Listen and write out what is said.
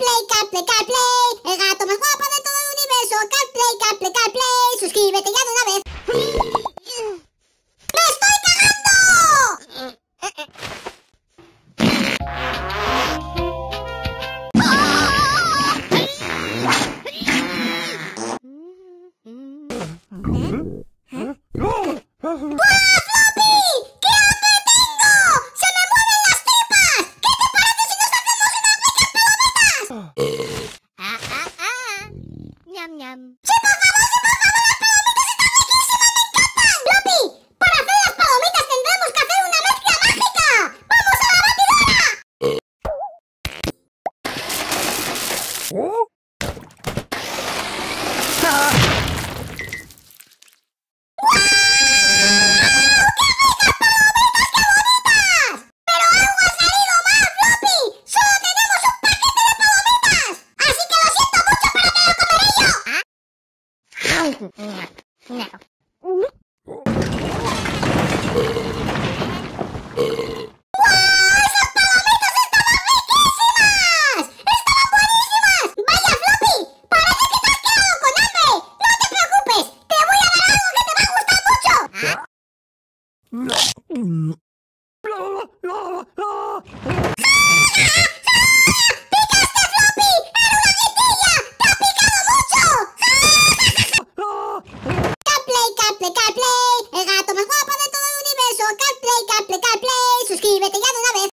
CarPlay, CarPlay, CarPlay. El gato más guapo de todo el universo. CarPlay, CarPlay, CarPlay. Suscríbete ya de una vez. ¡Me estoy cagando! ¡Buah, Ñam. ¡Sí, por favor, sí, por favor! ¡Las palomitas están riquísimas! ¡Me encantan! ¡Floppy! Para hacer las palomitas tendremos que hacer una mezcla mágica. ¡Vamos a la batidora! ¡Pero ¡No! ¡No! ¡No! ¡Guau! ¡Esas palomitas estaban riquísimas! ¡Estaban buenísimas! ¡Vaya, Floppy! ¡Para que te has quedado con hambre! ¡No te preocupes! ¡Te voy a dar algo que te va a gustar mucho! CarPlay, CarPlay, el gato más guapo de todo el universo. CarPlay, CarPlay.